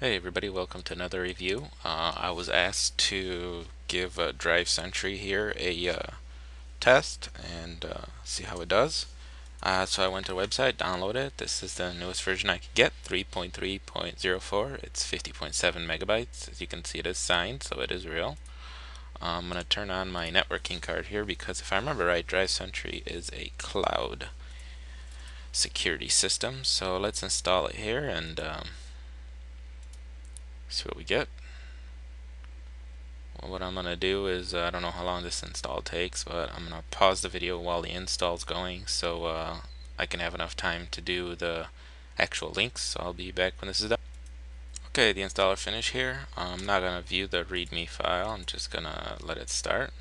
Hey everybody, welcome to another review. Uh, I was asked to give uh, Drive Sentry here a uh, test and uh, see how it does. Uh, so I went to the website, downloaded it. This is the newest version I could get, 3.3.04. It's 50.7 megabytes. As you can see, it is signed, so it is real. I'm going to turn on my networking card here because if I remember right, Drive Sentry is a cloud security system. So let's install it here and um, see what we get. Well, what I'm going to do is, uh, I don't know how long this install takes, but I'm going to pause the video while the install is going so uh, I can have enough time to do the actual links. So I'll be back when this is done. Okay, the installer finished here. I'm not going to view the readme file, I'm just going to let it start.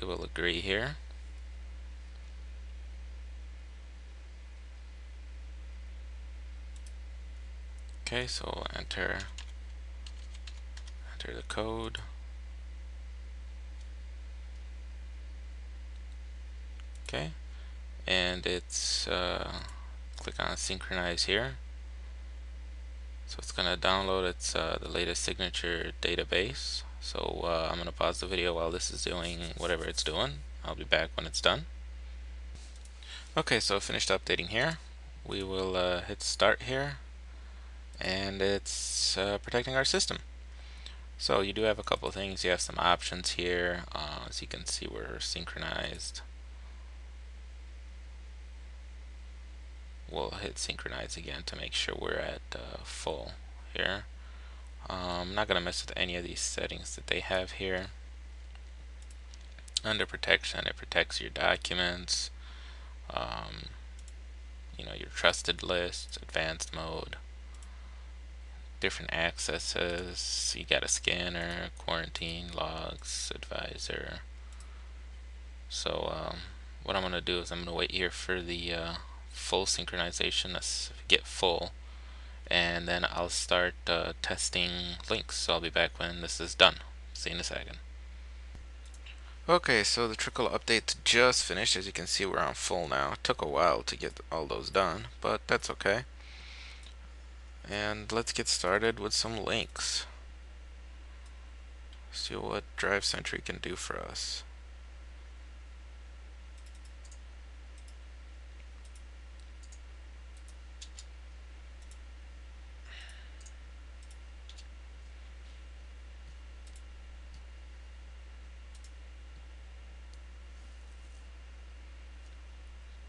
We will agree here. Okay, so enter enter the code. Okay, and it's uh, click on synchronize here. So it's gonna download its uh, the latest signature database. So uh, I'm gonna pause the video while this is doing whatever it's doing. I'll be back when it's done. Okay, so finished updating here. We will uh, hit start here and it's uh, protecting our system. So you do have a couple things. You have some options here. Uh, as you can see, we're synchronized. We'll hit synchronize again to make sure we're at uh, full here. Um, I'm not going to mess with any of these settings that they have here. Under protection, it protects your documents, um, you know, your trusted list, advanced mode, different accesses. You got a scanner, quarantine, logs, advisor. So um, what I'm going to do is I'm going to wait here for the uh, full synchronization, let's get full, and then I'll start uh, testing links. So I'll be back when this is done. See you in a second. Okay, so the trickle update just finished. As you can see, we're on full now. It took a while to get all those done, but that's okay. And let's get started with some links. See what Drive Sentry can do for us.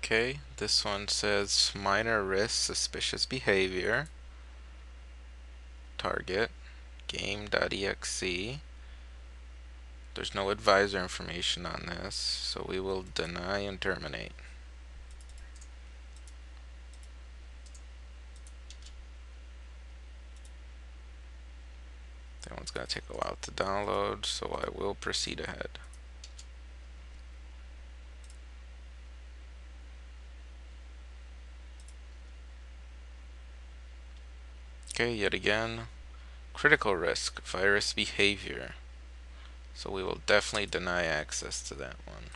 Okay, this one says minor risk suspicious behavior target game.exe there's no advisor information on this so we will deny and terminate. That one's going to take a while to download so I will proceed ahead Okay, yet again, critical risk, virus behavior. So we will definitely deny access to that one.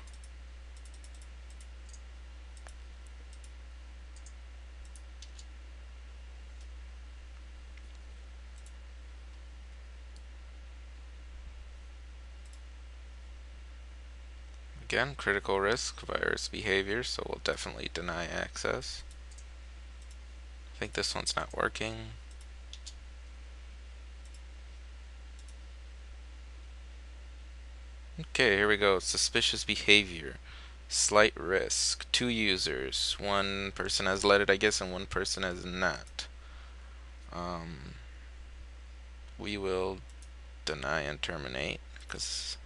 Again, critical risk, virus behavior, so we'll definitely deny access. I think this one's not working. Okay, here we go. Suspicious behavior. Slight risk. Two users. One person has let it, I guess, and one person has not. Um, we will deny and terminate because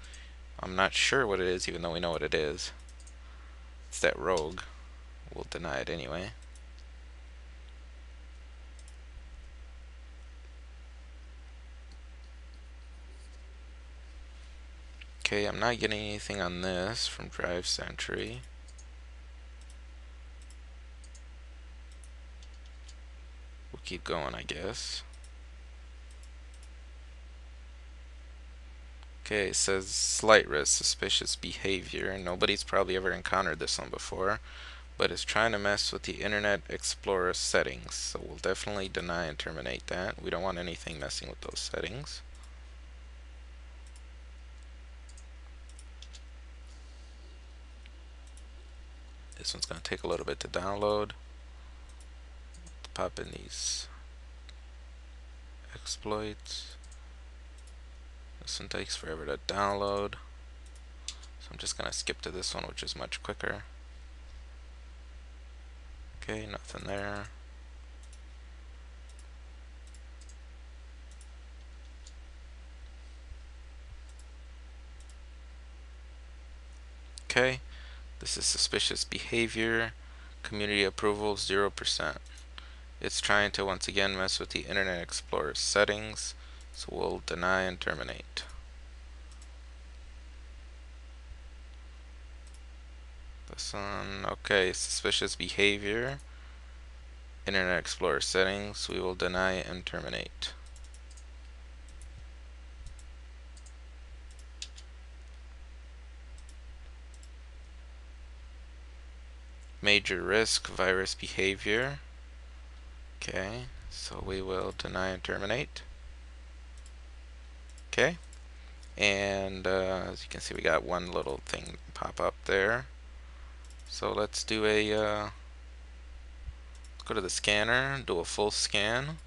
I'm not sure what it is, even though we know what it is. It's that rogue. We'll deny it anyway. Okay, I'm not getting anything on this from Drive Sentry. We'll keep going, I guess. Okay, it says slight risk, suspicious behavior. Nobody's probably ever encountered this one before. but it's trying to mess with the Internet Explorer settings. So we'll definitely deny and terminate that. We don't want anything messing with those settings. This one's going to take a little bit to download. Pop in these exploits. This one takes forever to download. So I'm just going to skip to this one, which is much quicker. Okay, nothing there. Okay, this is suspicious behavior. Community approval 0%. It's trying to once again mess with the Internet Explorer settings, so we'll deny and terminate. This one, okay, suspicious behavior. Internet Explorer settings, we will deny and terminate. Major risk, virus behavior. Okay, so we will deny and terminate. Okay, and uh, as you can see, we got one little thing pop up there. So let's do a, uh, go to the scanner, do a full scan,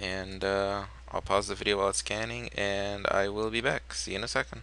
and uh, I'll pause the video while it's scanning, and I will be back. See you in a second.